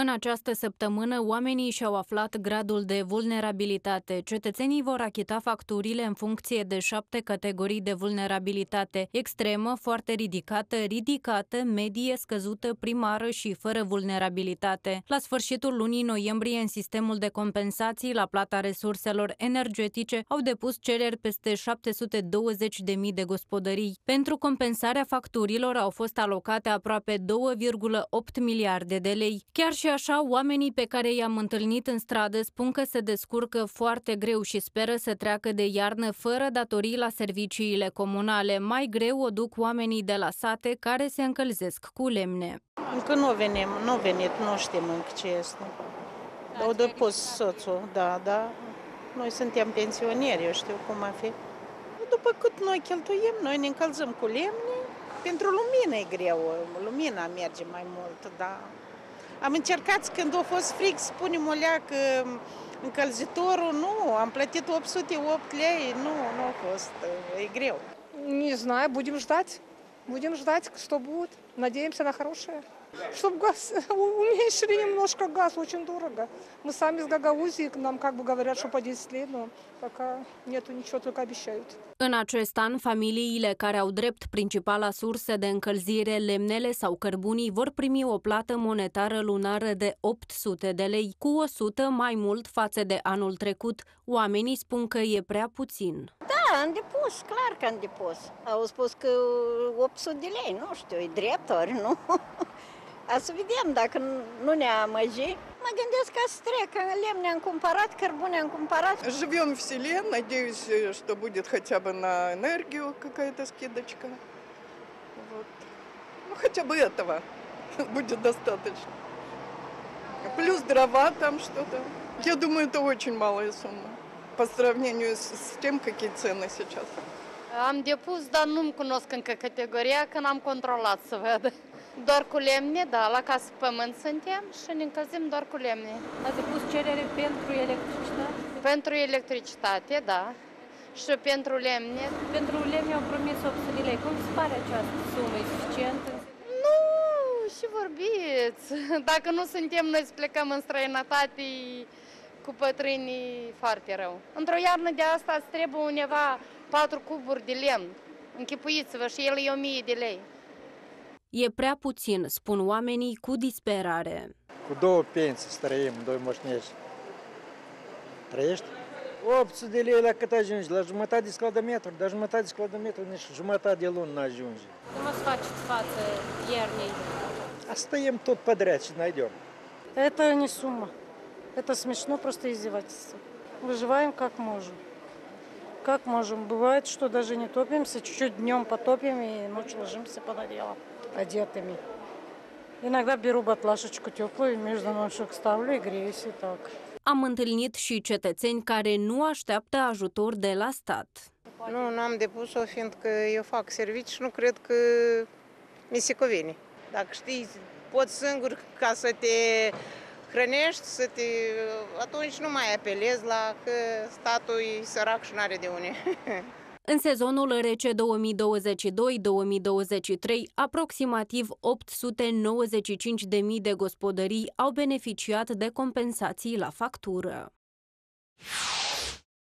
În această săptămână, oamenii și-au aflat gradul de vulnerabilitate. Cetățenii vor achita facturile în funcție de șapte categorii de vulnerabilitate: extremă, foarte ridicată, ridicată, medie, scăzută, primară și fără vulnerabilitate. La sfârșitul lunii noiembrie, în sistemul de compensații la plata resurselor energetice, au depus cereri peste 720.000 de gospodării. Pentru compensarea facturilor au fost alocate aproape 2,8 miliarde de lei. Chiar și așa, oamenii pe care i-am întâlnit în stradă spun că se descurcă foarte greu și speră să treacă de iarnă fără datorii la serviciile comunale. Mai greu o duc oamenii de la sate care se încălzesc cu lemne. Încă nu venim, nu venit, nu știm încă ce este. Au depus soțul, da, da. Noi suntem pensionieri, eu știu cum a fi. După cât noi cheltuim, noi ne încălzăm cu lemne. Pentru lumină e greu, lumina merge mai mult, da. Am încercat când a fost frig să punem o leacă încălzitorul, nu, am plătit 808 lei, nu, nu a fost, e greu. Не знаю, будем ждать. Будем ждать, что будет. Надеемся на хорошее. Чтобы газ уменьшили немножко газ, очень дорого. Мы сами из Гагаузии, нам как бы говорят, что по 10 лет, но пока нету ничего, только обещают. În acest an, familiile care au drept principala sursă de încălzire lemnele sau cărbunii vor primi o plată monetară lunară de 800 de lei, cu 100 mai mult față de anul trecut. Oamenii spun că e prea puțin. Da, am depus, clar că am depus. Au spus că 800 de lei, nu știu, e drept ori, nu? A să vedem dacă nu ne amăgi. Mă gândesc ca să trec, lemne am cumpărat, cărbune am cumpărat. Живем в селе, надеюсь, что будет хотя бы на энергию какая-то скидочка. Вот. Ну, хотя бы этого будет достаточно. Плюс дрова там что-то. Я думаю, это очень малая сумма по сравнению с, с тем, какие цены сейчас. Am depus, dar nu-mi cunosc încă categoria, că n-am controlat să văd. Doar cu lemne, da, la casă pământ suntem și ne încălzim doar cu lemne. Ați depus cerere pentru electricitate? Pentru electricitate, da, și pentru lemne. Pentru lemne au promis 800 de lei. Cum se pare această sumă? E suficientă? Nu, și vorbiți. Dacă nu suntem noi să plecăm în străinătate cu pătrânii foarte rău. Într-o iarnă de asta îți trebuie undeva 4 cuburi de lemn. Închipuiți-vă și el e 1000 de lei. E prea puțin, spun oamenii cu disperare. Cu două pensii să trăim, doi moșnești. Trăiești? 800 de lei la cât ajungi? La jumătate de scladometru, dar jumătate de scladometru nici jumătate de lună nu ajunge. Cum o să faceți față iernii? Остаем tot подряд și найдем. Это не сумма. Это смешно, просто издевательство. Выживаем как можем. Как можем. Бывает, что даже не топимся, чуть-чуть днем потопим и ночью ложимся под одеяло одетыми. Иногда беру батлашечку теплую, между ножек ставлю и греюсь и так. Am întâlnit și cetățeni care nu așteaptă ajutor de la stat. Nu, nu am depus-o fiindcă eu fac servici și nu cred că mi se cuvine. Dacă știi, poți singur ca să te hrănești, să te... atunci nu mai apelezi la că statul e sărac și nu are de unde. În sezonul rece 2022-2023, aproximativ 895.000 de gospodării au beneficiat de compensații la factură.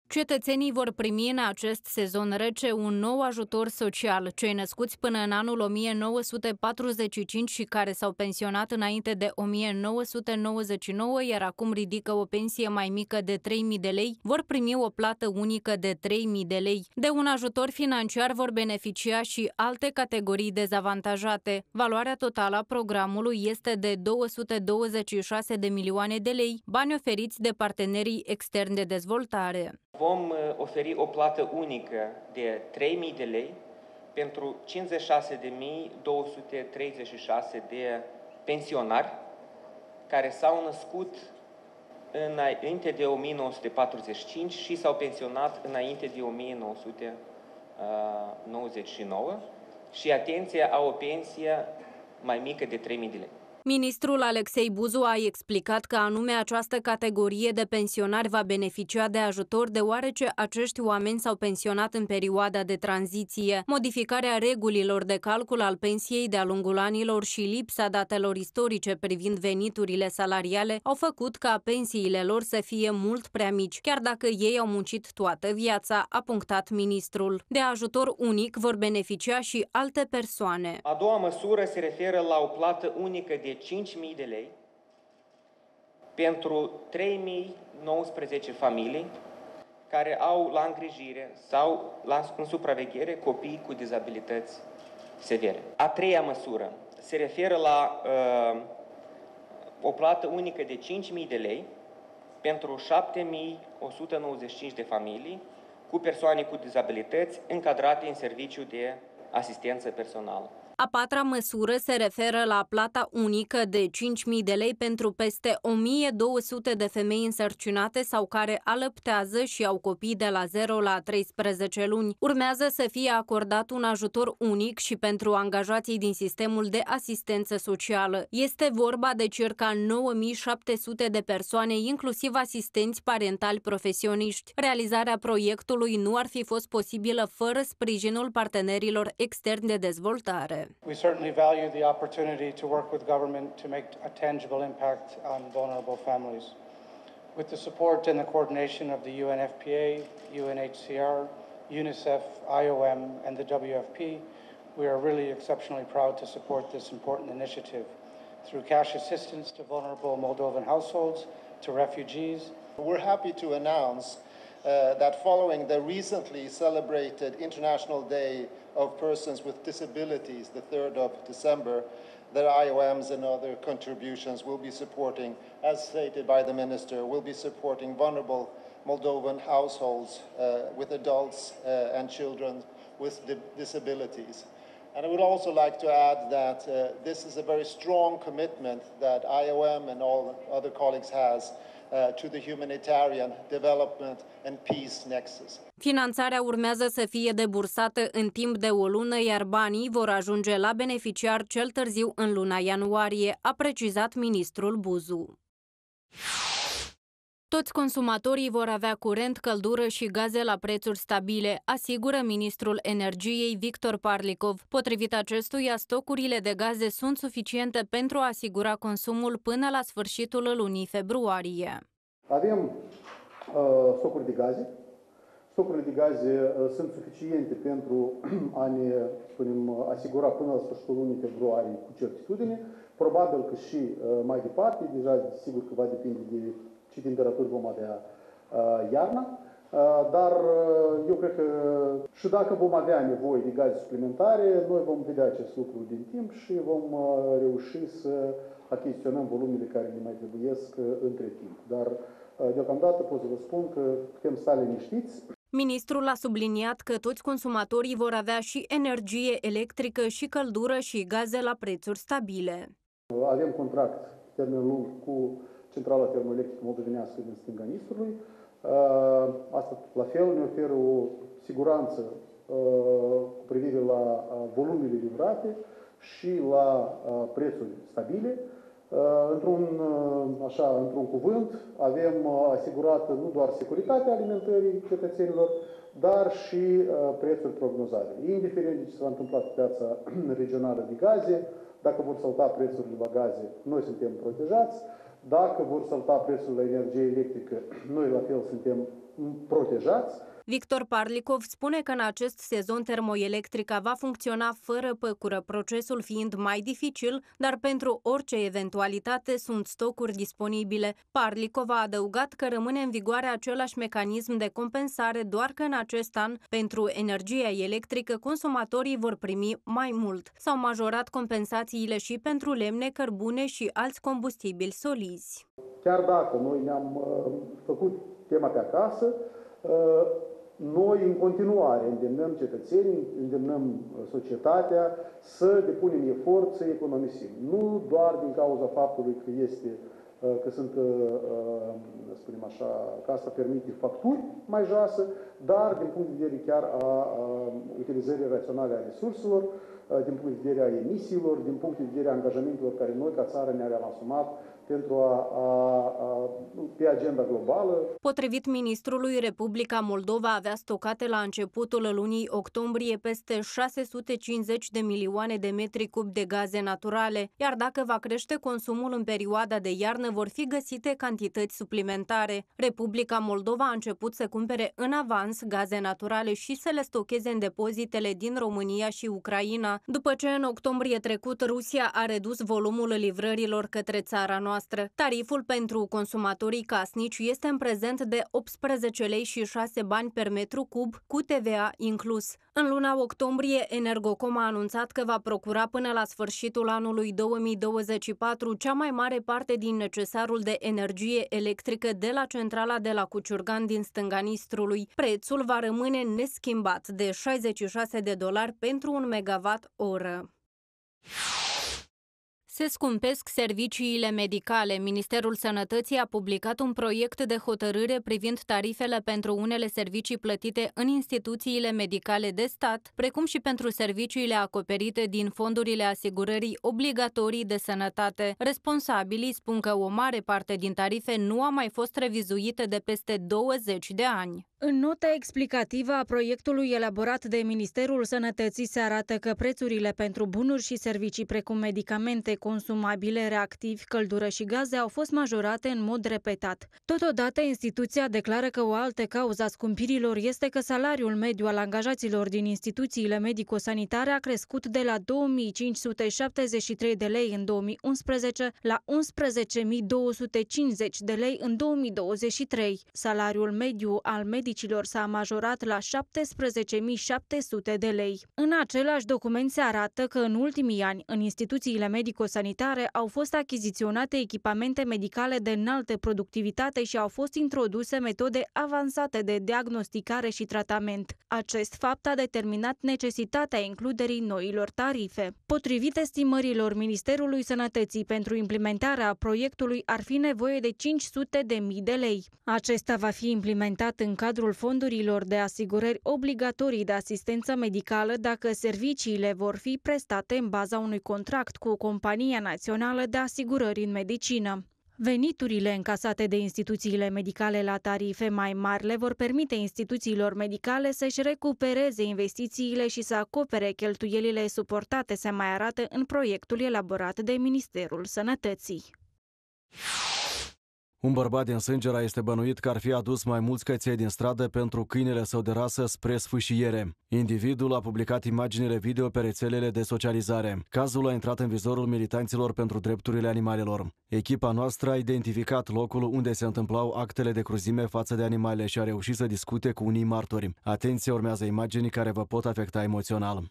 Cetățenii vor primi în acest sezon rece un nou ajutor social. Cei născuți până în anul 1945 și care s-au pensionat înainte de 1999, iar acum ridică o pensie mai mică de 3.000 de lei, vor primi o plată unică de 3.000 de lei. De un ajutor financiar vor beneficia și alte categorii dezavantajate. Valoarea totală a programului este de 226 de milioane de lei, bani oferiți de partenerii externi de dezvoltare. Vom oferi o plată unică de 3.000 de lei pentru 56.236 de pensionari care s-au născut înainte de 1945 și s-au pensionat înainte de 1999 și, atenție, au o pensie mai mică de 3.000 de lei. Ministrul Alexei Buzu a explicat că anume această categorie de pensionari va beneficia de ajutor deoarece acești oameni s-au pensionat în perioada de tranziție. Modificarea regulilor de calcul al pensiei de-a lungul anilor și lipsa datelor istorice privind veniturile salariale au făcut ca pensiile lor să fie mult prea mici, chiar dacă ei au muncit toată viața, a punctat ministrul. De ajutor unic vor beneficia și alte persoane. A doua măsură se referă la o plată unică de 5.000 de lei pentru 3.019 familii care au la îngrijire sau la, în supraveghere copii cu dizabilități severe. A treia măsură se referă la uh, o plată unică de 5.000 de lei pentru 7.195 de familii cu persoane cu dizabilități încadrate în serviciu de asistență personală. A patra măsură se referă la plata unică de 5.000 de lei pentru peste 1.200 de femei însărcinate sau care alăptează și au copii de la 0 la 13 luni. Urmează să fie acordat un ajutor unic și pentru angajații din sistemul de asistență socială. Este vorba de circa 9.700 de persoane, inclusiv asistenți parentali profesioniști. Realizarea proiectului nu ar fi fost posibilă fără sprijinul partenerilor externi de dezvoltare. We certainly value the opportunity to work with government to make a tangible impact on vulnerable families. With the support and the coordination of the UNFPA, UNHCR, UNICEF, IOM, and the WFP, we are really exceptionally proud to support this important initiative through cash assistance to vulnerable Moldovan households, to refugees. We're happy to announce uh, that following the recently celebrated International Day of Persons with Disabilities, the 3rd of December, that IOMs and other contributions will be supporting, as stated by the Minister, will be supporting vulnerable Moldovan households uh, with adults uh, and children with di disabilities. And I would also like to add that uh, this is a very strong commitment that IOM and all other colleagues has to the humanitarian development and peace nexus. Finanțarea urmează să fie debursată în timp de o lună, iar banii vor ajunge la beneficiar cel târziu în luna ianuarie, a precizat ministrul Buzu. Toți consumatorii vor avea curent, căldură și gaze la prețuri stabile, asigură ministrul energiei Victor Parlikov. Potrivit acestuia, stocurile de gaze sunt suficiente pentru a asigura consumul până la sfârșitul lunii februarie. Avem uh, stocuri de gaze. Stocurile de gaze uh, sunt suficiente pentru a ne spunem, asigura până la sfârșitul lunii februarie cu certitudine. Probabil că și uh, mai departe, deja sigur că va depinde de ce temperaturi vom avea uh, iarna, uh, dar uh, eu cred că și dacă vom avea nevoie de gaze suplimentare, noi vom vedea acest lucru din timp și vom reuși să achiziționăm volumele care ne mai trebuiesc între timp. Dar deocamdată pot să vă spun că putem sta liniștiți. Ministrul a subliniat că toți consumatorii vor avea și energie electrică și căldură și gaze la prețuri stabile. Avem contract termen lung cu centrala termoelectrică moldovenească din stânga Nistrului. Uh, asta, la fel, ne oferă o siguranță uh, cu privire la uh, volumele livrate și la prețuri stabile. Într-un, așa, într-un cuvânt, avem asigurată nu doar securitatea alimentării cetățenilor, dar și prețuri prognozabile. Indiferent de ce s-a întâmplat pe piața regională de gaze, dacă vor salta prețurile la gaze, noi suntem protejați. Dacă vor salta prețul la energie electrică, noi la fel suntem protejați. Victor Parlikov spune că în acest sezon termoelectrica va funcționa fără păcură, procesul fiind mai dificil, dar pentru orice eventualitate sunt stocuri disponibile. Parlikov a adăugat că rămâne în vigoare același mecanism de compensare, doar că în acest an, pentru energia electrică, consumatorii vor primi mai mult. S-au majorat compensațiile și pentru lemne, cărbune și alți combustibili solizi. Chiar dacă noi ne-am uh, făcut tema pe acasă, uh, noi în continuare îndemnăm cetățenii, îndemnăm uh, societatea să depunem efort să economisim. Nu doar din cauza faptului că este uh, că sunt, uh, spunem așa, că asta permite facturi mai joasă, dar din punct de vedere chiar a, a utilizării raționale a resurselor, din punct de vedere a emisiilor, din punct de vedere a angajamentelor care noi ca țară ne-am asumat pentru a, a, a, pe agenda globală. Potrivit ministrului, Republica Moldova avea stocate la începutul lunii octombrie peste 650 de milioane de metri cub de gaze naturale, iar dacă va crește consumul în perioada de iarnă, vor fi găsite cantități suplimentare. Republica Moldova a început să cumpere în avans gaze naturale și să le stocheze în depozitele din România și Ucraina, după ce în octombrie trecut Rusia a redus volumul livrărilor către țara noastră noastră. Tariful pentru consumatorii casnici este în prezent de 18 lei și 6 bani per metru cub, cu TVA inclus. În luna octombrie, Energocom a anunțat că va procura până la sfârșitul anului 2024 cea mai mare parte din necesarul de energie electrică de la centrala de la Cuciurgan din stânga Nistrului. Prețul va rămâne neschimbat de 66 de dolari pentru un megawatt oră. Se scumpesc serviciile medicale. Ministerul Sănătății a publicat un proiect de hotărâre privind tarifele pentru unele servicii plătite în instituțiile medicale de stat, precum și pentru serviciile acoperite din fondurile asigurării obligatorii de sănătate. Responsabilii spun că o mare parte din tarife nu a mai fost revizuită de peste 20 de ani. În nota explicativă a proiectului elaborat de Ministerul Sănătății se arată că prețurile pentru bunuri și servicii precum medicamente, consumabile, reactivi, căldură și gaze au fost majorate în mod repetat. Totodată, instituția declară că o altă cauză a scumpirilor este că salariul mediu al angajaților din instituțiile medico-sanitare a crescut de la 2573 de lei în 2011 la 11250 de lei în 2023. Salariul mediu al medicilor medicilor s-a majorat la 17.700 de lei. În același document se arată că în ultimii ani, în instituțiile medico-sanitare au fost achiziționate echipamente medicale de înaltă productivitate și au fost introduse metode avansate de diagnosticare și tratament. Acest fapt a determinat necesitatea includerii noilor tarife. Potrivit estimărilor Ministerului Sănătății pentru implementarea proiectului ar fi nevoie de 500 de mii de lei. Acesta va fi implementat în cadrul cadrul fondurilor de asigurări obligatorii de asistență medicală dacă serviciile vor fi prestate în baza unui contract cu Compania Națională de Asigurări în Medicină. Veniturile încasate de instituțiile medicale la tarife mai mari le vor permite instituțiilor medicale să-și recupereze investițiile și să acopere cheltuielile suportate, se mai arată în proiectul elaborat de Ministerul Sănătății. Un bărbat din Sângera este bănuit că ar fi adus mai mulți căței din stradă pentru câinele său de rasă spre sfâșiere. Individul a publicat imaginile video pe rețelele de socializare. Cazul a intrat în vizorul militanților pentru drepturile animalelor. Echipa noastră a identificat locul unde se întâmplau actele de cruzime față de animale și a reușit să discute cu unii martori. Atenție, urmează imagini care vă pot afecta emoțional.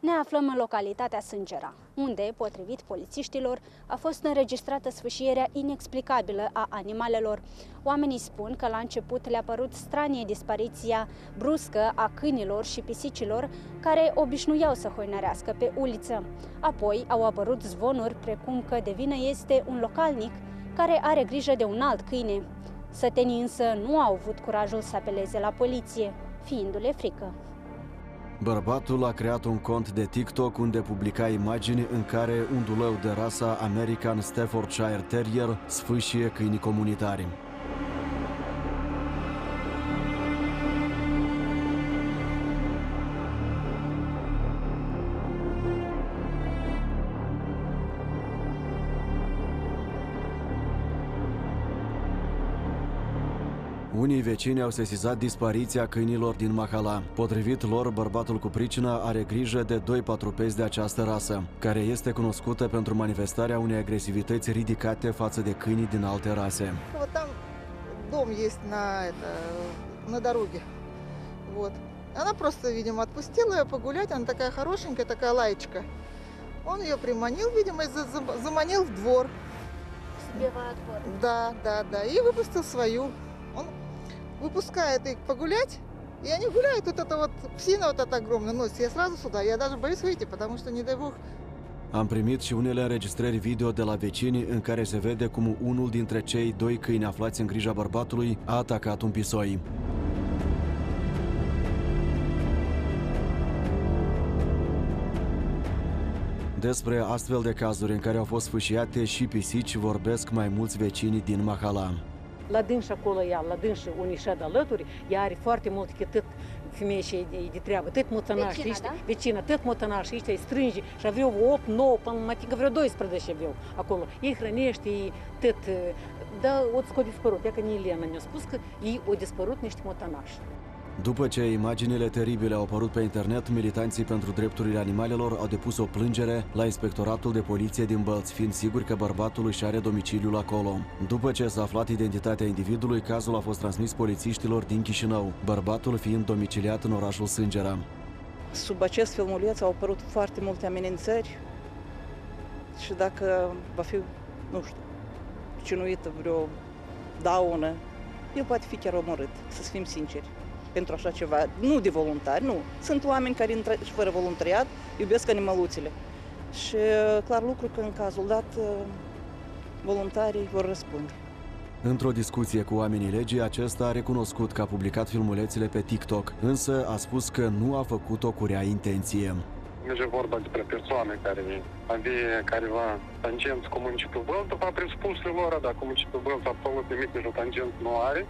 Ne aflăm în localitatea Sângera, unde, potrivit polițiștilor, a fost înregistrată sfâșierea inexplicabilă a animalelor. Oamenii spun că la început le-a părut stranie dispariția bruscă a câinilor și pisicilor care obișnuiau să hoinărească pe uliță. Apoi au apărut zvonuri precum că de vină este un localnic care are grijă de un alt câine. Sătenii însă nu au avut curajul să apeleze la poliție, fiindu-le frică. Bărbatul a creat un cont de TikTok unde publica imagini în care un dulău de rasa American Staffordshire Terrier sfâșie câinii comunitari. Unii vecini au sesizat dispariția câinilor din Mahala. Potrivit lor, bărbatul cu pricină are grijă de doi patrupezi de această rasă, care este cunoscută pentru manifestarea unei agresivități ridicate față de câinii din alte rase. Вот там дом есть на, это, на дороге. Вот. Она просто, видимо, отпустила ее погулять. Она такая хорошенькая, такая лаечка. Он ее приманил, видимо, и заманил в двор. Себе во двор? Да, да, да. И выпустил свою. выпускает их погулять, и они гуляют, вот это вот псина вот эта огромная носит. Я сразу сюда, я даже боюсь выйти, потому что, не дай бог, Am primit și unele înregistrări video de la vecini în care se vede cum unul dintre cei doi câini aflați în grija bărbatului a atacat un pisoi. Despre astfel de cazuri în care au fost fâșiate și pisici vorbesc mai mulți vecini din Mahala. La dânș acolo ea, la dânș unii șed alături, ea are foarte mult că tot femeie și de, de treabă, tot motănaș, Vecina, știi, da? vecina, tot motănaș, știi, îi strânge și aveau 8, 9, până mai tică vreo 12 aveau acolo. Ei hrănește, ei tot, da, o că dispărut, dacă ni Elena ne-a spus că ei au dispărut niște motănași. După ce imaginile teribile au apărut pe internet, militanții pentru drepturile animalelor au depus o plângere la Inspectoratul de Poliție din Bălți, fiind siguri că bărbatul își are domiciliul acolo. După ce s-a aflat identitatea individului, cazul a fost transmis polițiștilor din Chișinău, bărbatul fiind domiciliat în orașul Sângera. Sub acest filmuleț au apărut foarte multe amenințări și dacă va fi, nu știu, cinuită vreo daună, el poate fi chiar omorât, să fim sinceri, pentru așa ceva. Nu de voluntari, nu. Sunt oameni care, intră și fără voluntariat, iubesc animaluțele. Și clar lucru că în cazul dat voluntarii vor răspunde. Într-o discuție cu oamenii legii, acesta a recunoscut că a publicat filmulețele pe TikTok, însă a spus că nu a făcut-o cu rea intenție. Merge vorba despre persoane care avea careva tangenți cu municipiul Băltă, a presupusele lor, dacă municipiul Băltă absolut nimic nici tangenți nu are.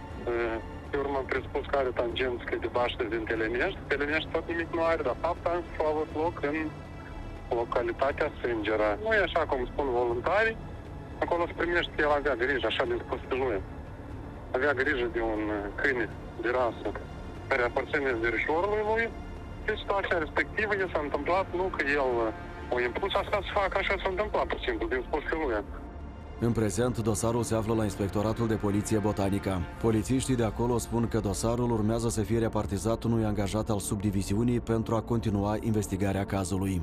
Pe urmă am presupus că are tangenți că de baște din Telenești. Telenești tot nimic nu are, dar fapt a avut loc în localitatea Sângera. Nu e așa cum spun voluntarii, acolo se primește că el avea grijă, așa de spus pe lui. Avea grijă de un câine de rasă care aparține verișorului lui. În situația respectivă i s-a întâmplat, nu că el o impus asta să facă așa s-a întâmplat, pur și simplu, din spus pe lui. În prezent, dosarul se află la Inspectoratul de Poliție Botanica. Polițiștii de acolo spun că dosarul urmează să fie repartizat unui angajat al subdiviziunii pentru a continua investigarea cazului.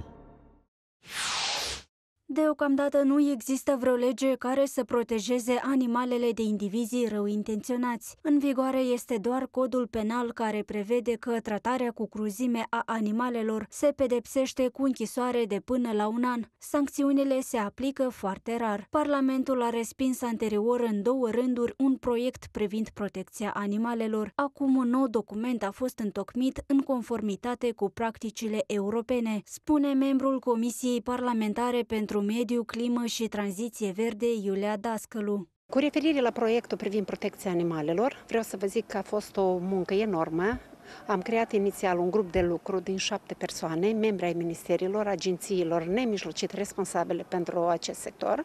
Deocamdată nu există vreo lege care să protejeze animalele de indivizii rău intenționați. În vigoare este doar codul penal care prevede că tratarea cu cruzime a animalelor se pedepsește cu închisoare de până la un an. Sancțiunile se aplică foarte rar. Parlamentul a respins anterior în două rânduri un proiect privind protecția animalelor. Acum un nou document a fost întocmit în conformitate cu practicile europene, spune membrul Comisiei Parlamentare pentru Mediu, Climă și Tranziție Verde, Iulia Dascălu. Cu referire la proiectul privind protecția animalelor, vreau să vă zic că a fost o muncă enormă. Am creat inițial un grup de lucru din șapte persoane, membri ai ministerilor, agențiilor nemijlocit responsabile pentru acest sector.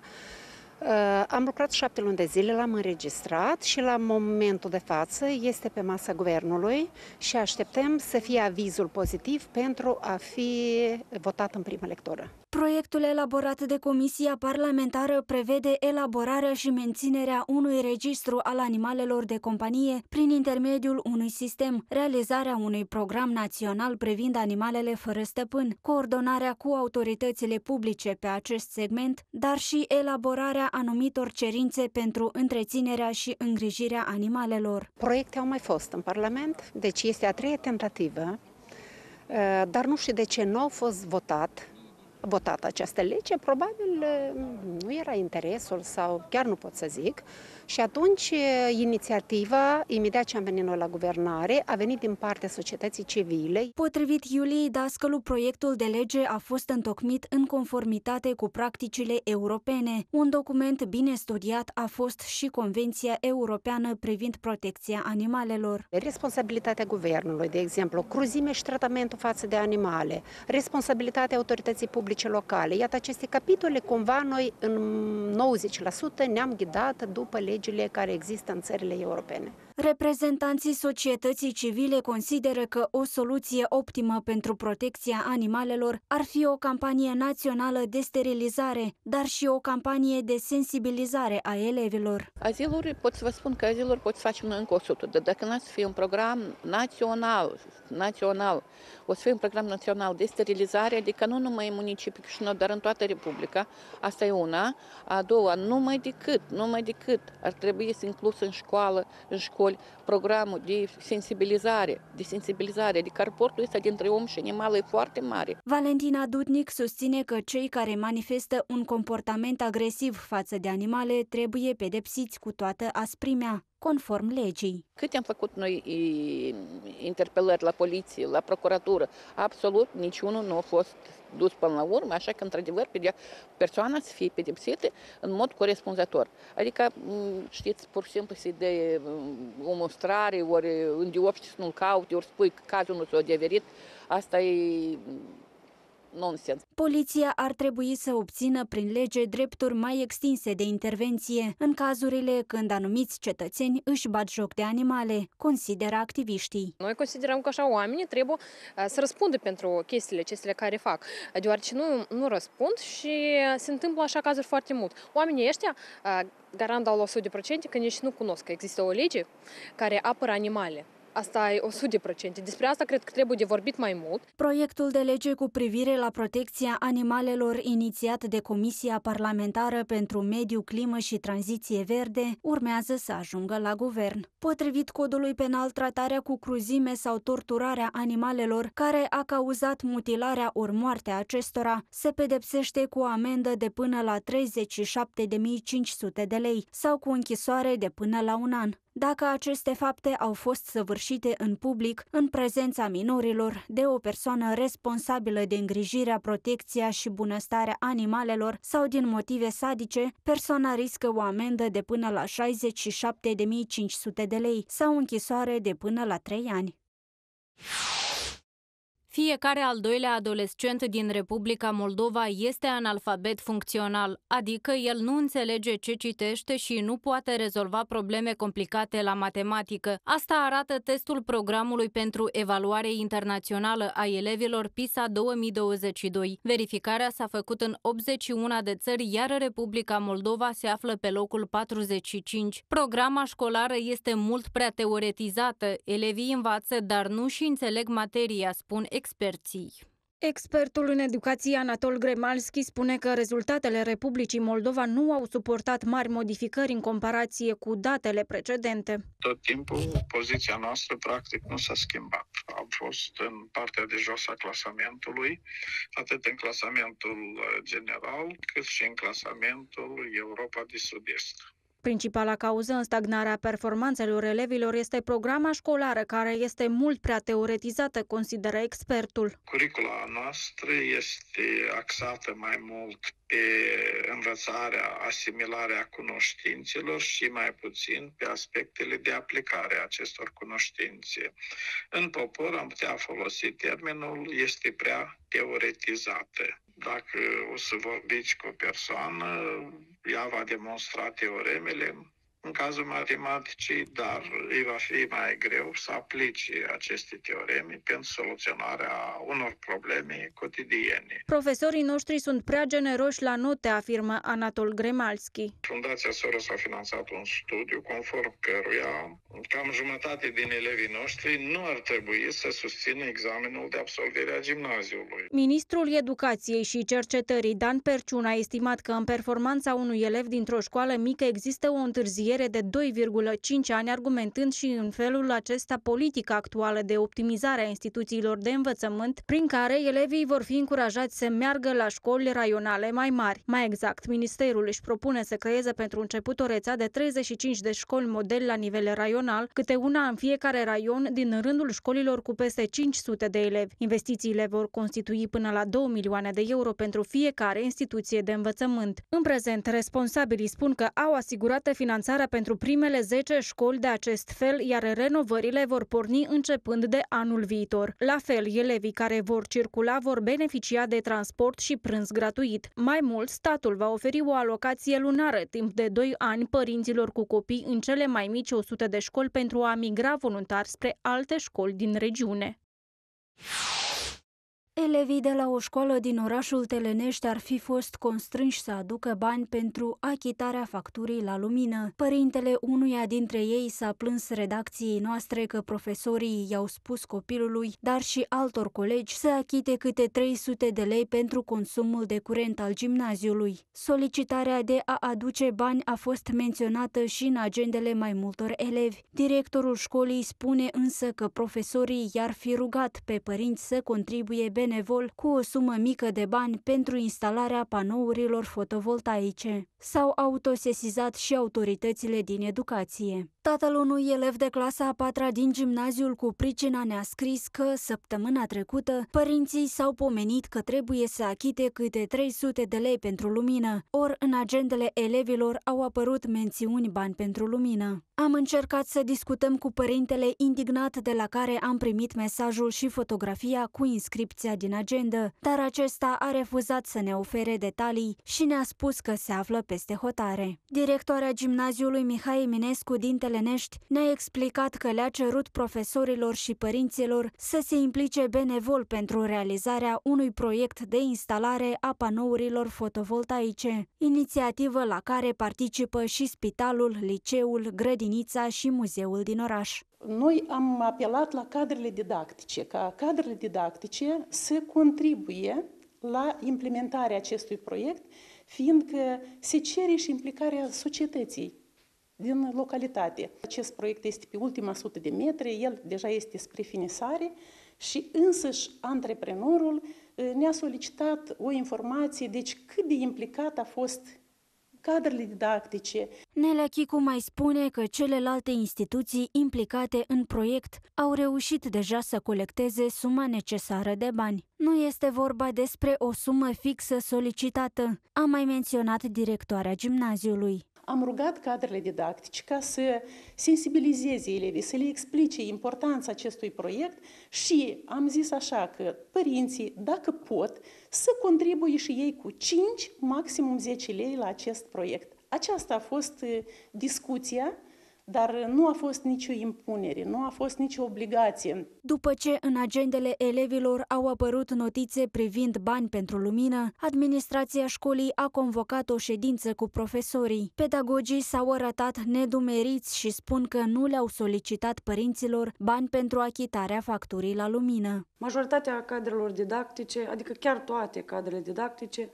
Am lucrat șapte luni de zile, l-am înregistrat și la momentul de față este pe masa guvernului și așteptăm să fie avizul pozitiv pentru a fi votat în primă lectură. Proiectul elaborat de Comisia Parlamentară prevede elaborarea și menținerea unui registru al animalelor de companie prin intermediul unui sistem, realizarea unui program național privind animalele fără stăpân, coordonarea cu autoritățile publice pe acest segment, dar și elaborarea anumitor cerințe pentru întreținerea și îngrijirea animalelor. Proiecte au mai fost în Parlament, deci este a treia tentativă, dar nu știu de ce nu au fost votat votat această lege, probabil nu era interesul sau chiar nu pot să zic. Și atunci inițiativa, imediat ce am venit noi la guvernare, a venit din partea societății civile. Potrivit Iuliei Dascălu, proiectul de lege a fost întocmit în conformitate cu practicile europene. Un document bine studiat a fost și Convenția Europeană privind protecția animalelor. Responsabilitatea guvernului, de exemplu, cruzime și tratamentul față de animale, responsabilitatea autorității publice locale. Iată aceste capitole, cumva noi în 90% ne-am ghidat după legile care există în țările europene. Reprezentanții societății civile consideră că o soluție optimă pentru protecția animalelor ar fi o campanie națională de sterilizare, dar și o campanie de sensibilizare a elevilor. Aziluri, pot să vă spun că aziluri pot să facem noi încă 100, dar dacă n-ar să fie un program național, național, o să fie un program național de sterilizare, adică nu numai în municipiul Chișinău, dar în toată Republica, asta e una. A doua, numai decât, numai decât ar trebui să inclus în școală, în școală, școli programul de sensibilizare, de sensibilizare, adică raportul ăsta dintre om și animal e foarte mare. Valentina Dudnic susține că cei care manifestă un comportament agresiv față de animale trebuie pedepsiți cu toată asprimea. Conform legii. Cât am făcut noi interpelări la poliție, la procuratură, absolut niciunul nu a fost dus până la urmă, așa că, într-adevăr, persoana să fie pedepsită în mod corespunzător. Adică, știți, pur și simplu să dea o mostrare, ori îndiopște să nu-l caute, ori spui că cazul nu s-a adeverit, asta e nonsens. Poliția ar trebui să obțină prin lege drepturi mai extinse de intervenție în cazurile când anumiți cetățeni își bat joc de animale, consideră activiștii. Noi considerăm că așa oamenii trebuie să răspundă pentru chestiile, chestiile care fac, deoarece nu, nu răspund și se întâmplă așa cazuri foarte mult. Oamenii ăștia garant dau la 100% că nici nu cunosc că există o lege care apără animale. Asta e 100%. Despre asta cred că trebuie de vorbit mai mult. Proiectul de lege cu privire la protecția animalelor inițiat de Comisia Parlamentară pentru Mediu, Climă și Tranziție Verde urmează să ajungă la guvern. Potrivit codului penal, tratarea cu cruzime sau torturarea animalelor care a cauzat mutilarea ori moartea acestora se pedepsește cu o amendă de până la 37.500 de lei sau cu închisoare de până la un an dacă aceste fapte au fost săvârșite în public, în prezența minorilor, de o persoană responsabilă de îngrijirea, protecția și bunăstarea animalelor sau din motive sadice, persoana riscă o amendă de până la 67.500 de lei sau închisoare de până la 3 ani. Fiecare al doilea adolescent din Republica Moldova este analfabet funcțional, adică el nu înțelege ce citește și nu poate rezolva probleme complicate la matematică. Asta arată testul programului pentru evaluare internațională a elevilor PISA 2022. Verificarea s-a făcut în 81 de țări, iar Republica Moldova se află pe locul 45. Programa școlară este mult prea teoretizată, elevii învață, dar nu și înțeleg materia, spun experții. Expertul în educație Anatol Gremalski spune că rezultatele Republicii Moldova nu au suportat mari modificări în comparație cu datele precedente. Tot timpul poziția noastră practic nu s-a schimbat. Am fost în partea de jos a clasamentului, atât în clasamentul general, cât și în clasamentul Europa de Sud-Est. Principala cauză în stagnarea performanțelor elevilor este programa școlară, care este mult prea teoretizată, consideră expertul. Curicula noastră este axată mai mult pe învățarea, asimilarea cunoștințelor și mai puțin pe aspectele de aplicare a acestor cunoștințe. În popor am putea folosi termenul este prea teoretizată. Dacă o să vorbiți cu o persoană, ea va demonstra teoremele în cazul matematicii, dar îi va fi mai greu să aplice aceste teoreme pentru soluționarea unor probleme cotidiene. Profesorii noștri sunt prea generoși la note, afirmă Anatol Gremalski. Fundația Soros a finanțat un studiu conform căruia cam jumătate din elevii noștri nu ar trebui să susțină examenul de absolvire a gimnaziului. Ministrul Educației și Cercetării Dan Perciun a estimat că în performanța unui elev dintr-o școală mică există o întârziere întârziere de 2,5 ani, argumentând și în felul acesta politica actuală de optimizare a instituțiilor de învățământ, prin care elevii vor fi încurajați să meargă la școli raionale mai mari. Mai exact, Ministerul își propune să creeze pentru început o rețea de 35 de școli model la nivel raional, câte una în fiecare raion din rândul școlilor cu peste 500 de elevi. Investițiile vor constitui până la 2 milioane de euro pentru fiecare instituție de învățământ. În prezent, responsabilii spun că au asigurat finanțarea finanțarea pentru primele 10 școli de acest fel, iar renovările vor porni începând de anul viitor. La fel, elevii care vor circula vor beneficia de transport și prânz gratuit. Mai mult, statul va oferi o alocație lunară timp de 2 ani părinților cu copii în cele mai mici 100 de școli pentru a migra voluntar spre alte școli din regiune. Elevii de la o școală din orașul Telenești ar fi fost constrânși să aducă bani pentru achitarea facturii la lumină. Părintele unuia dintre ei s-a plâns redacției noastre că profesorii i-au spus copilului, dar și altor colegi, să achite câte 300 de lei pentru consumul de curent al gimnaziului. Solicitarea de a aduce bani a fost menționată și în agendele mai multor elevi. Directorul școlii spune însă că profesorii i-ar fi rugat pe părinți să contribuie benevol cu o sumă mică de bani pentru instalarea panourilor fotovoltaice. S-au autosesizat și autoritățile din educație. Tatăl unui elev de clasa a patra din gimnaziul cu pricina ne-a scris că, săptămâna trecută, părinții s-au pomenit că trebuie să achite câte 300 de lei pentru lumină, ori în agendele elevilor au apărut mențiuni bani pentru lumină. Am încercat să discutăm cu părintele indignat de la care am primit mesajul și fotografia cu inscripția din agendă, dar acesta a refuzat să ne ofere detalii și ne-a spus că se află peste hotare. Directoarea gimnaziului Mihai Eminescu din Telenești ne-a explicat că le-a cerut profesorilor și părinților să se implice benevol pentru realizarea unui proiect de instalare a panourilor fotovoltaice, inițiativă la care participă și spitalul, liceul, grădinița și muzeul din oraș. Noi am apelat la cadrele didactice, ca cadrele didactice să contribuie la implementarea acestui proiect, fiindcă se cere și implicarea societății din localitate. Acest proiect este pe ultima sută de metri, el deja este spre finisare și însăși antreprenorul eh, ne-a solicitat o informație, deci cât de implicat a fost cadrele didactice. Nelea Chicu mai spune că celelalte instituții implicate în proiect au reușit deja să colecteze suma necesară de bani. Nu este vorba despre o sumă fixă solicitată, a mai menționat directoarea gimnaziului am rugat cadrele didactice ca să sensibilizeze elevii, să le explice importanța acestui proiect și am zis așa că părinții, dacă pot, să contribuie și ei cu 5, maximum 10 lei la acest proiect. Aceasta a fost uh, discuția dar nu a fost nicio impunere, nu a fost nicio obligație. După ce în agendele elevilor au apărut notițe privind bani pentru lumină, administrația școlii a convocat o ședință cu profesorii. Pedagogii s-au arătat nedumeriți și spun că nu le-au solicitat părinților bani pentru achitarea facturii la lumină. Majoritatea cadrelor didactice, adică chiar toate cadrele didactice, Ă,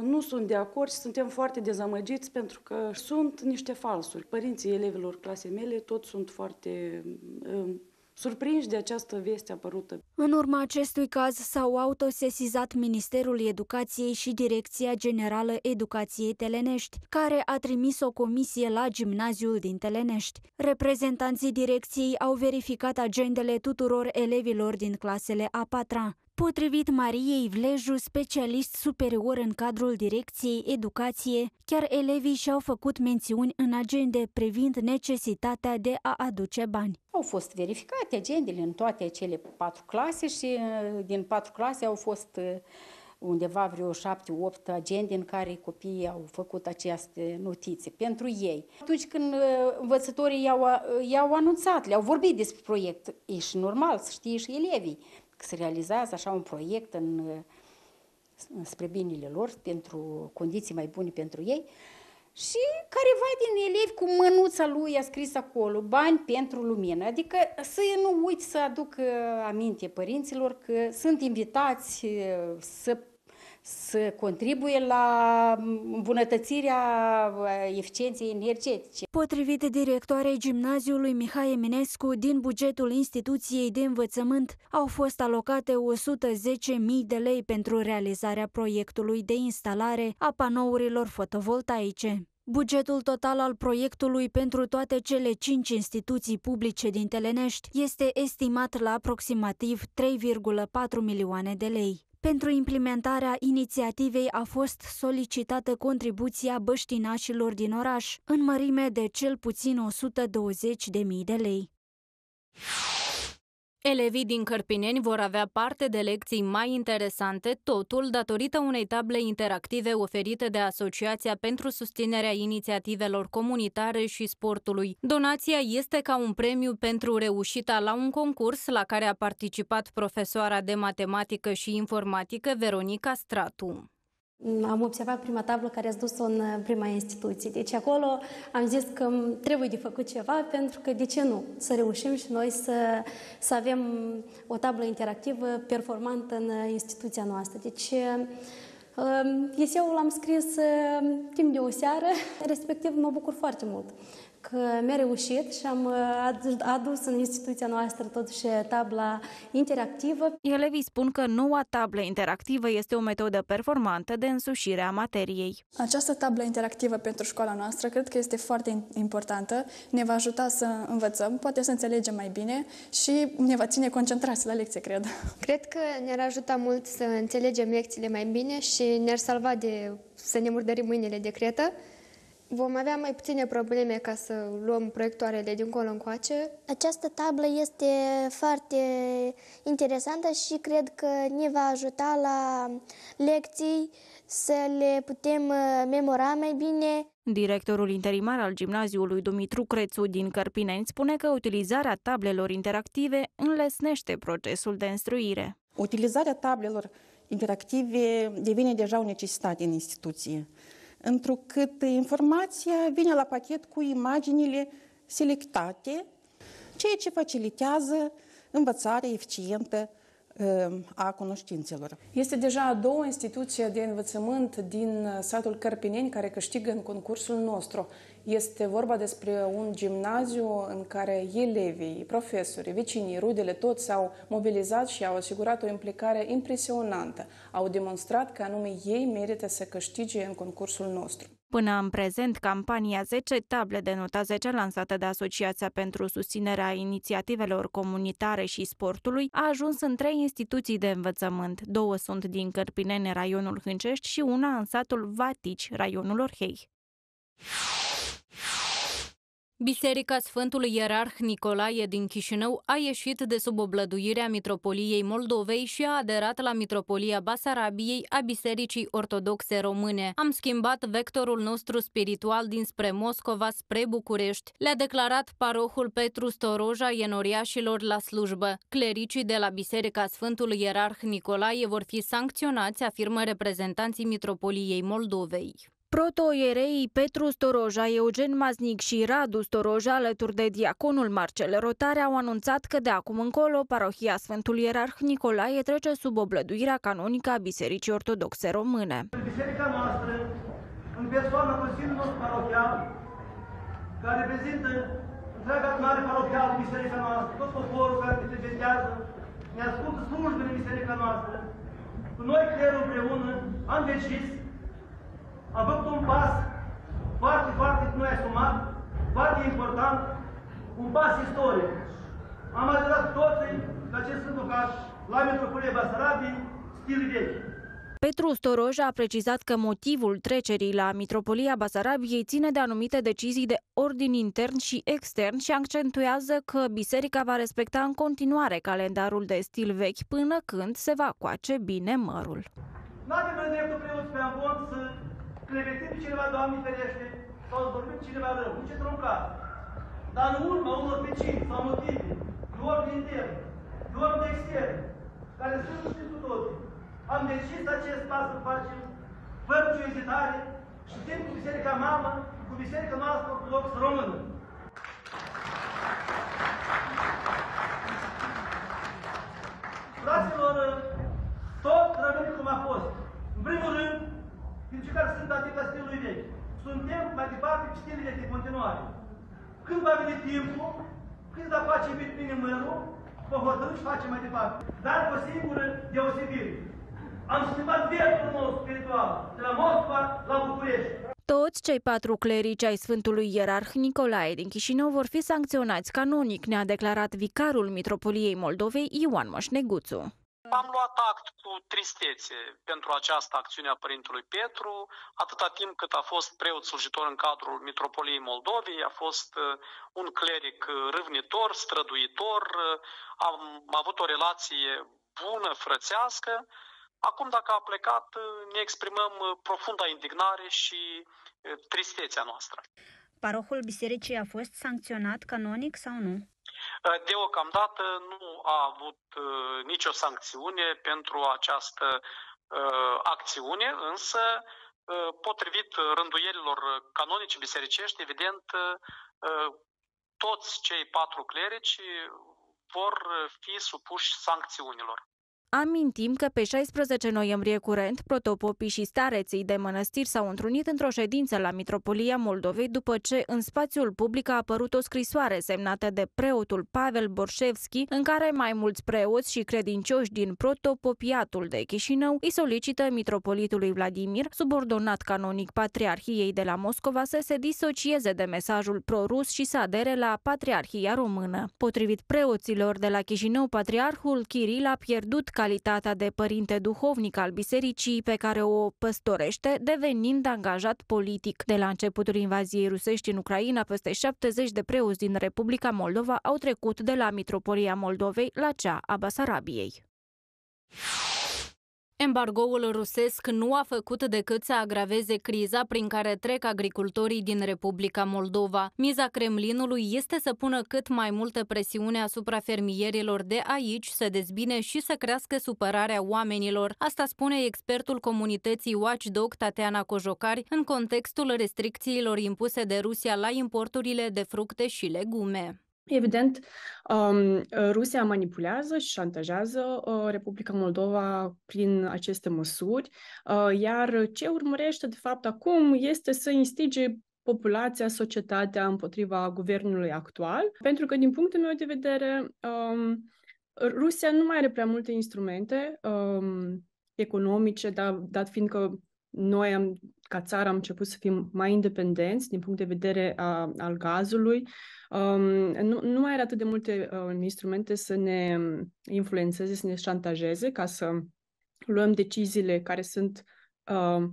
nu sunt de acord și suntem foarte dezamăgiți pentru că sunt niște falsuri. Părinții elevilor clasei mele tot sunt foarte ă, surprinși de această veste apărută. În urma acestui caz s-au autosesizat Ministerul Educației și Direcția Generală Educației Telenești, care a trimis o comisie la gimnaziul din Telenești. Reprezentanții direcției au verificat agendele tuturor elevilor din clasele a patra. Potrivit Mariei Vleju, specialist superior în cadrul Direcției Educație, chiar elevii și-au făcut mențiuni în agende privind necesitatea de a aduce bani. Au fost verificate agendele în toate cele patru clase și uh, din patru clase au fost uh, undeva vreo șapte-opt agende în care copiii au făcut aceste notițe pentru ei. Atunci când uh, învățătorii i-au, i-au anunțat, le-au vorbit despre proiect, e și normal să știe și elevii se realizează așa un proiect în, spre binele lor, pentru condiții mai bune pentru ei. Și careva din elevi cu mânuța lui a scris acolo, bani pentru lumină. Adică să nu uiți să aduc aminte părinților că sunt invitați să să contribuie la îmbunătățirea eficienței energetice. Potrivit directoarei gimnaziului Mihai Eminescu, din bugetul instituției de învățământ au fost alocate 110.000 de lei pentru realizarea proiectului de instalare a panourilor fotovoltaice. Bugetul total al proiectului pentru toate cele cinci instituții publice din Telenești este estimat la aproximativ 3,4 milioane de lei. Pentru implementarea inițiativei a fost solicitată contribuția băștinașilor din oraș, în mărime de cel puțin 120.000 de lei. Elevii din Cărpineni vor avea parte de lecții mai interesante, totul datorită unei table interactive oferite de Asociația pentru susținerea inițiativelor comunitare și sportului. Donația este ca un premiu pentru reușita la un concurs la care a participat profesoara de matematică și informatică Veronica Stratu. Am observat prima tablă care ați dus-o în prima instituție. Deci acolo am zis că trebuie de făcut ceva pentru că de ce nu? Să reușim și noi să, să avem o tablă interactivă performantă în instituția noastră. Deci um, eseul l-am scris um, timp de o seară, respectiv mă bucur foarte mult că mi-a reușit și am uh, adus în instituția noastră totuși tabla interactivă. Elevii spun că noua tablă interactivă este o metodă performantă de însușire a materiei. Această tablă interactivă pentru școala noastră cred că este foarte importantă, ne va ajuta să învățăm, poate să înțelegem mai bine și ne va ține concentrați la lecție, cred. Cred că ne-ar ajuta mult să înțelegem lecțiile mai bine și ne-ar salva de să ne murdărim mâinile de cretă. Vom avea mai puține probleme ca să luăm proiectoarele dincolo încoace. Această tablă este foarte interesantă și cred că ne va ajuta la lecții să le putem uh, memora mai bine. Directorul interimar al gimnaziului Dumitru Crețu din Cărpineni spune că utilizarea tablelor interactive înlesnește procesul de instruire. Utilizarea tablelor interactive devine deja o necesitate în instituție întrucât informația vine la pachet cu imaginile selectate, ceea ce facilitează învățarea eficientă a cunoștințelor. Este deja a doua instituție de învățământ din satul Cărpineni care câștigă în concursul nostru. Este vorba despre un gimnaziu în care elevii, profesorii, vecinii, rudele, toți s-au mobilizat și au asigurat o implicare impresionantă. Au demonstrat că anume ei merită să câștige în concursul nostru. Până în prezent, campania 10 table de nota 10 lansată de Asociația pentru susținerea inițiativelor comunitare și sportului a ajuns în trei instituții de învățământ. Două sunt din Cărpinene, raionul Hâncești și una în satul Vatici, raionul Orhei. Biserica Sfântului Ierarh Nicolae din Chișinău a ieșit de sub oblăduirea Mitropoliei Moldovei și a aderat la Mitropolia Basarabiei a Bisericii Ortodoxe Române. Am schimbat vectorul nostru spiritual dinspre Moscova spre București, le-a declarat parohul Petru Storoja enoriașilor la slujbă. Clericii de la Biserica Sfântului Ierarh Nicolae vor fi sancționați, afirmă reprezentanții Mitropoliei Moldovei. Protoiereii Petru Storoja, Eugen Maznic și Radu Storoja, alături de diaconul Marcel Rotare, au anunțat că de acum încolo parohia Sfântul Ierarh Nicolae trece sub oblăduirea canonică a Bisericii Ortodoxe Române. Biserica noastră, în persoana Consiliului nostru parohial, care reprezintă întreaga adunare parohială din biserica noastră, tot poporul care ne tregetează, ne ascultă slujbele în biserica noastră, cu noi clerul împreună am decis am făcut un pas foarte, foarte noi asumat, foarte important, un pas istoric. Am aderat toți la acest Sfânt Locaș, la Metropolie Basarabiei, stil vechi. Petru Storoj a precizat că motivul trecerii la Mitropolia Basarabiei ține de anumite decizii de ordin intern și extern și accentuează că biserica va respecta în continuare calendarul de stil vechi până când se va coace bine mărul. N-avem dreptul preoți pe Ambon să clevetim cineva, Doamne ferește, sau vorbim cineva rău, nici într-un caz. Dar în urma unor vecini sau motive, de ordine intern, de ordine extern, care sunt știți cu toții, am decis acest pas să facem fără nicio ezitare și timp cu Biserica Mamă, cu Biserica noastră ortodoxă română. Fraților, tot rămâne cum a fost. În primul rând, din cei care sunt adică stilului vechi. Suntem mai departe pe stilele de continuare. Când va veni timpul, când va face bine mărul, vă hotărâți și facem mai departe. Dar cu o singură deosebire. Am schimbat vietul nostru spiritual, de la Moscova la București. Toți cei patru clerici ai Sfântului Ierarh Nicolae din Chișinău vor fi sancționați canonic, ne-a declarat vicarul Mitropoliei Moldovei Ioan Moșneguțu. Am luat act cu tristețe pentru această acțiune a Părintelui Petru, atâta timp cât a fost preot slujitor în cadrul Mitropoliei Moldovei, a fost uh, un cleric uh, râvnitor, străduitor, uh, am avut o relație bună, frățească. Acum, dacă a plecat, ne exprimăm profunda indignare și tristețea noastră. Parohul bisericii a fost sancționat canonic sau nu? Deocamdată nu a avut uh, nicio sancțiune pentru această uh, acțiune, însă, uh, potrivit rânduielilor canonice bisericești, evident, toți cei patru clerici vor fi supuși sancțiunilor. Amintim că pe 16 noiembrie curent, protopopii și stareții de mănăstiri s-au întrunit într-o ședință la Mitropolia Moldovei după ce în spațiul public a apărut o scrisoare semnată de preotul Pavel Borșevski, în care mai mulți preoți și credincioși din protopopiatul de Chișinău îi solicită mitropolitului Vladimir, subordonat canonic Patriarhiei de la Moscova, să se disocieze de mesajul pro-rus și să adere la Patriarhia Română. Potrivit preoților de la Chișinău, Patriarhul Kiril a pierdut calitatea de părinte duhovnic al bisericii pe care o păstorește, devenind angajat politic. De la începutul invaziei rusești în Ucraina, peste 70 de preoți din Republica Moldova au trecut de la Mitropolia Moldovei la cea a Basarabiei. Embargoul rusesc nu a făcut decât să agraveze criza prin care trec agricultorii din Republica Moldova. Miza Kremlinului este să pună cât mai multă presiune asupra fermierilor de aici, să dezbine și să crească supărarea oamenilor. Asta spune expertul comunității Watchdog Tatiana Cojocari în contextul restricțiilor impuse de Rusia la importurile de fructe și legume. Evident, um, Rusia manipulează și șantajează uh, Republica Moldova prin aceste măsuri, uh, iar ce urmărește, de fapt, acum este să instige populația, societatea împotriva guvernului actual, pentru că, din punctul meu de vedere, um, Rusia nu mai are prea multe instrumente um, economice, dat, dat fiind că noi am, ca țară am început să fim mai independenți din punct de vedere a, al gazului. Um, nu, nu mai are atât de multe uh, instrumente să ne influențeze, să ne șantajeze ca să luăm deciziile care sunt uh,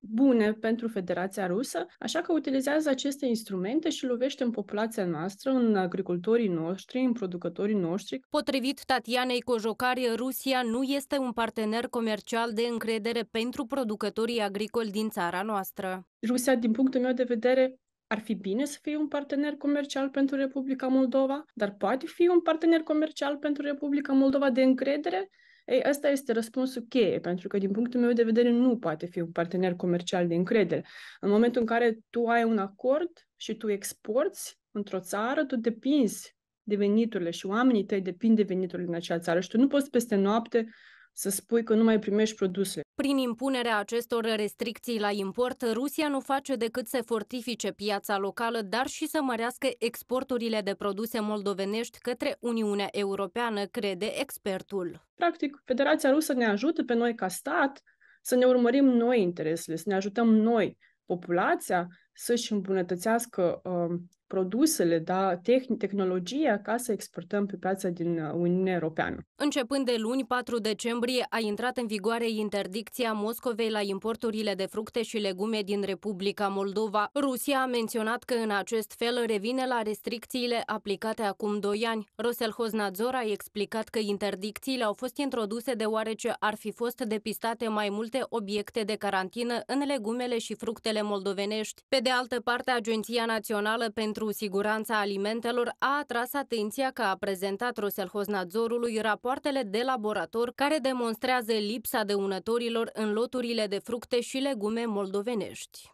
bune pentru Federația Rusă, așa că utilizează aceste instrumente și lovește în populația noastră, în agricultorii noștri, în producătorii noștri. Potrivit Tatianei Cojocari, Rusia nu este un partener comercial de încredere pentru producătorii agricoli din țara noastră. Rusia, din punctul meu de vedere, ar fi bine să fie un partener comercial pentru Republica Moldova, dar poate fi un partener comercial pentru Republica Moldova de încredere ei, ăsta este răspunsul cheie, pentru că din punctul meu de vedere nu poate fi un partener comercial de încredere. În momentul în care tu ai un acord și tu exporți într-o țară, tu depinzi de veniturile și oamenii tăi depind de veniturile în acea țară și tu nu poți peste noapte să spui că nu mai primești produsele. Prin impunerea acestor restricții la import, Rusia nu face decât să fortifice piața locală, dar și să mărească exporturile de produse moldovenești către Uniunea Europeană, crede expertul. Practic, Federația Rusă ne ajută pe noi ca stat să ne urmărim noi interesele, să ne ajutăm noi, populația, să-și îmbunătățească uh, produsele, da, tehn- tehnologia ca să exportăm pe piața din uh, Uniunea Europeană. Începând de luni 4 decembrie a intrat în vigoare interdicția Moscovei la importurile de fructe și legume din Republica Moldova. Rusia a menționat că în acest fel revine la restricțiile aplicate acum 2 ani. Rosel Hoznadzor a explicat că interdicțiile au fost introduse deoarece ar fi fost depistate mai multe obiecte de carantină în legumele și fructele moldovenești. Pe de altă parte, Agenția Națională pentru pentru Siguranța Alimentelor a atras atenția că a prezentat Roselhoznadzorului rapoartele de laborator care demonstrează lipsa dăunătorilor în loturile de fructe și legume moldovenești.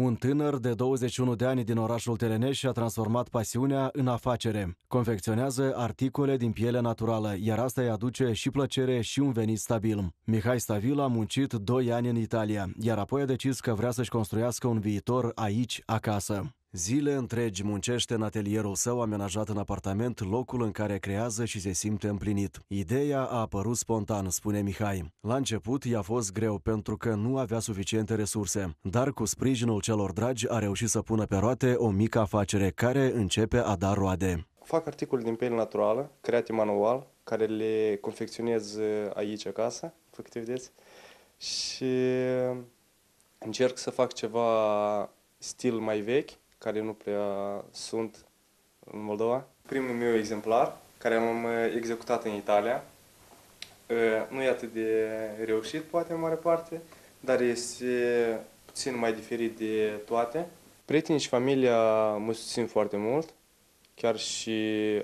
Un tânăr de 21 de ani din orașul Teleneș a transformat pasiunea în afacere. Confecționează articole din piele naturală, iar asta îi aduce și plăcere și un venit stabil. Mihai Stavil a muncit 2 ani în Italia, iar apoi a decis că vrea să-și construiască un viitor aici, acasă. Zile întregi muncește în atelierul său amenajat în apartament, locul în care creează și se simte împlinit. Ideea a apărut spontan, spune Mihai. La început i-a fost greu pentru că nu avea suficiente resurse, dar cu sprijinul celor dragi a reușit să pună pe roate o mică afacere care începe a da roade. Fac articole din piele naturală, create manual, care le confecționez aici acasă, făcute vedeți, și încerc să fac ceva stil mai vechi, care nu prea sunt în Moldova. Primul meu exemplar, care am executat în Italia, nu e atât de reușit, poate, în mare parte, dar este puțin mai diferit de toate. Prietenii și familia mă susțin foarte mult, chiar și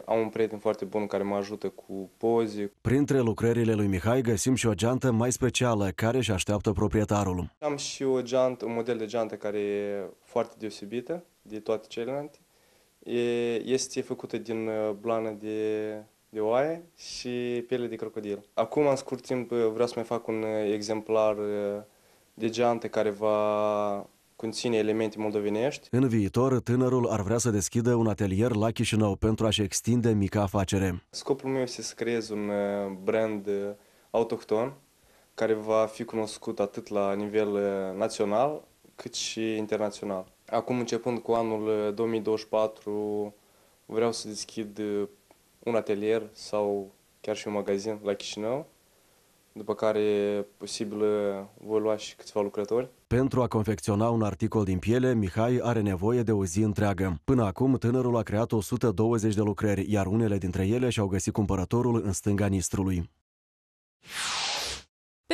am un prieten foarte bun care mă ajută cu poze. Printre lucrările lui Mihai găsim și o geantă mai specială care își așteaptă proprietarul. Am și o geantă, un model de geantă care e foarte deosebită de toate celelalte. Este făcută din uh, blană de, de oaie și piele de crocodil. Acum, în scurt timp, vreau să mai fac un exemplar de geante care va conține elemente moldovenești. În viitor, tânărul ar vrea să deschidă un atelier la Chișinău pentru a-și extinde mica afacere. Scopul meu este să creez un brand autohton care va fi cunoscut atât la nivel național cât și internațional. Acum, începând cu anul 2024, vreau să deschid un atelier sau chiar și un magazin la Chișinău, după care posibil voi lua și câțiva lucrători. Pentru a confecționa un articol din piele, Mihai are nevoie de o zi întreagă. Până acum, tânărul a creat 120 de lucrări, iar unele dintre ele și-au găsit cumpărătorul în stânga Nistrului.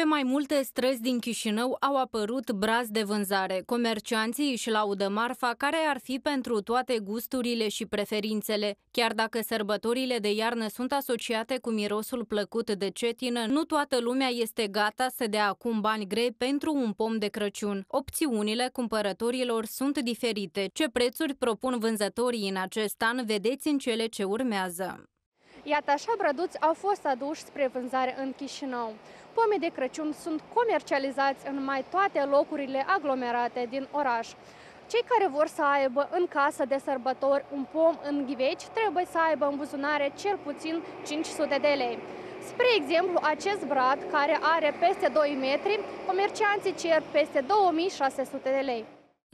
Pe mai multe străzi din Chișinău au apărut brazi de vânzare. Comercianții își laudă marfa care ar fi pentru toate gusturile și preferințele. Chiar dacă sărbătorile de iarnă sunt asociate cu mirosul plăcut de cetină, nu toată lumea este gata să dea acum bani grei pentru un pom de Crăciun. Opțiunile cumpărătorilor sunt diferite. Ce prețuri propun vânzătorii în acest an, vedeți în cele ce urmează. Iată așa brăduți au fost aduși spre vânzare în Chișinău. Pomii de Crăciun sunt comercializați în mai toate locurile aglomerate din oraș. Cei care vor să aibă în casă de sărbători un pom în ghiveci trebuie să aibă în buzunare cel puțin 500 de lei. Spre exemplu, acest brad, care are peste 2 metri, comercianții cer peste 2600 de lei.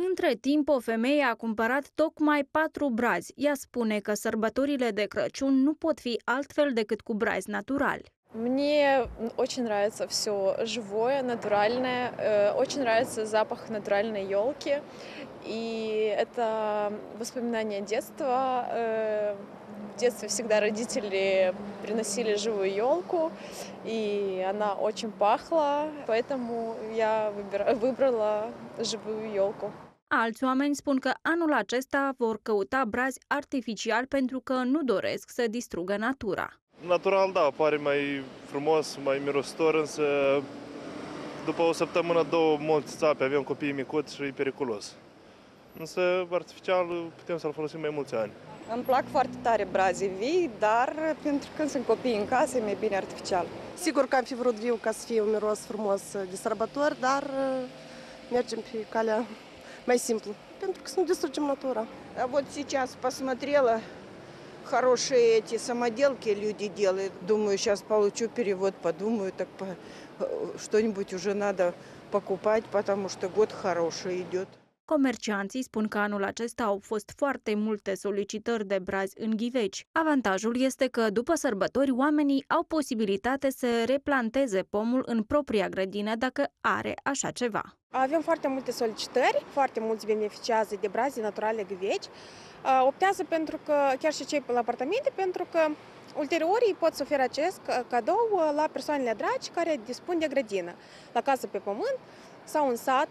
Între timp, o femeie a cumpărat tocmai patru brazi. Ea spune că sărbătorile de Crăciun nu pot fi altfel decât cu brazi naturali. Мне очень нравится все живое, натуральное. Э, очень нравится запах натуральной елки. И это воспоминания детства. Э, в детстве всегда родители приносили живую елку, и она очень пахла, поэтому я выбрала живую елку. Alți oameni spun că anul acesta vor căuta brazi artificial pentru că nu doresc să distrugă natura. Natural, da, pare mai frumos, mai mirositor, însă după o săptămână, două, mulți țapi, avem copii micuți și e periculos. Însă, artificial, putem să-l folosim mai mulți ani. Îmi plac foarte tare brazii vii, dar pentru când sunt copii în casă, e mai bine artificial. Sigur că am fi vrut viu ca să fie un miros frumos de sărbători, dar uh, mergem pe calea mai simplă, pentru că să nu distrugem natura. Вот сейчас посмотрела, хорошие эти самоделки люди делают. Думаю, сейчас получу перевод, подумаю, так по, что-нибудь уже надо покупать, потому что год хороший идет. Comercianții spun că anul acesta au fost foarte multe solicitări de brazi în ghiveci. Avantajul este că după sărbători oamenii au posibilitate să replanteze pomul în propria grădină dacă are așa ceva. Avem foarte multe solicitări, foarte mulți beneficiază de brazi naturale ghiveci. Optează pentru că, chiar și cei la apartamente, pentru că ulterior ei pot să ofere acest cadou la persoanele dragi care dispun de grădină, la casă pe pământ sau în sat,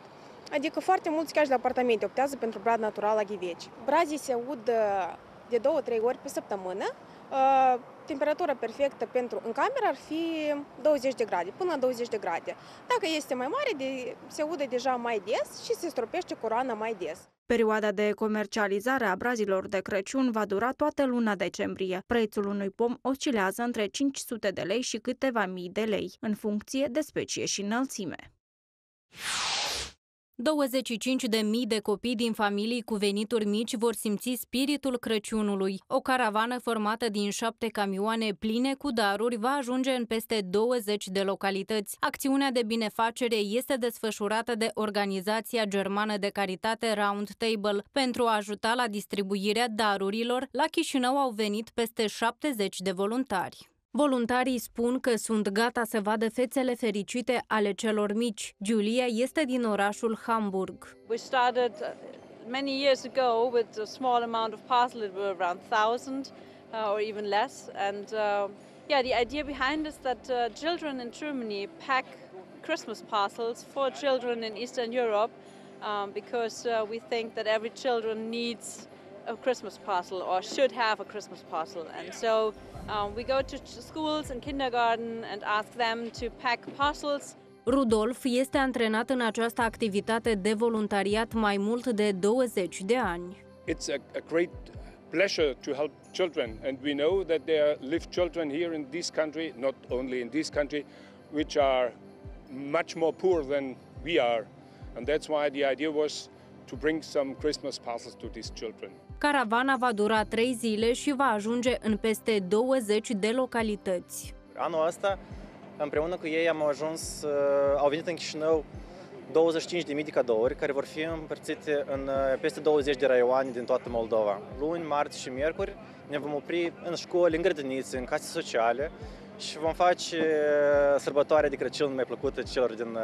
Adică foarte mulți chiar de apartamente optează pentru brad natural la ghiveci. Brazii se aud de două-trei ori pe săptămână. Temperatura perfectă pentru în cameră ar fi 20 de grade, până la 20 de grade. Dacă este mai mare, de, se aude deja mai des și se stropește coroana mai des. Perioada de comercializare a brazilor de Crăciun va dura toată luna decembrie. Prețul unui pom oscilează între 500 de lei și câteva mii de lei, în funcție de specie și înălțime. 25 de mii de copii din familii cu venituri mici vor simți spiritul Crăciunului. O caravană formată din șapte camioane pline cu daruri va ajunge în peste 20 de localități. Acțiunea de binefacere este desfășurată de organizația germană de caritate Round Table. Pentru a ajuta la distribuirea darurilor, la Chișinău au venit peste 70 de voluntari. Voluntarii spun că sunt gata să vadă fețele fericite ale celor mici. Julia este din orașul Hamburg. We started uh, many years ago with a small amount of parcels, it were around 1000 uh, or even less and uh, yeah, the idea behind is that uh, children in Germany pack Christmas parcels for children in Eastern Europe um, because uh, we think that every children needs a Christmas parcel or should have a Christmas parcel and so Um, we go to schools and kindergarten and ask them to pack parcels. Rudolf este antrenat în această activitate de voluntariat mai mult de 20 de ani. It's a, a great pleasure to help children. And we know that there live children here in this country, not only in this country, which are much more poor than we are. And that's why the idea was to bring some Christmas parcels to these children. Caravana va dura trei zile și va ajunge în peste 20 de localități. Anul ăsta, împreună cu ei, am ajuns, uh, au venit în Chișinău 25.000 de cadouri care vor fi împărțite în uh, peste 20 de raioane din toată Moldova. Luni, marți și miercuri ne vom opri în școli, în grădinițe, în case sociale și vom face uh, sărbătoarea de Crăciun mai plăcută celor, din,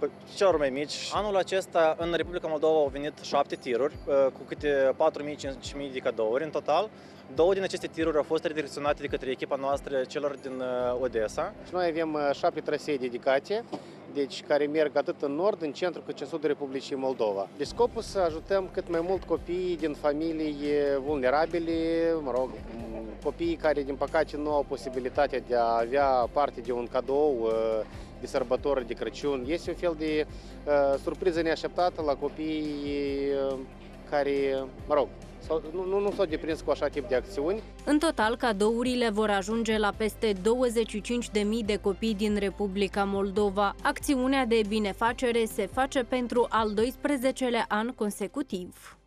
uh, celor mai mici. Anul acesta în Republica Moldova au venit șapte tiruri cu câte 4.000-5.000 de cadouri în total. Două din aceste tiruri au fost redirecționate de către echipa noastră celor din Odessa. Și noi avem șapte trasee dedicate deci care merg atât în nord, în centru, cât și în sudul Republicii Moldova. Deci scopul să ajutăm cât mai mult copiii din familii vulnerabile, mă rog, copiii care din păcate nu au posibilitatea de a avea parte de un cadou uh, de sărbători de Crăciun. Este un fel de uh, surpriză neașteptată la copiii uh, care, mă rog, nu, nu, nu s-au deprins cu așa tip de acțiuni. În total, cadourile vor ajunge la peste 25.000 de copii din Republica Moldova. Acțiunea de binefacere se face pentru al 12-lea an consecutiv.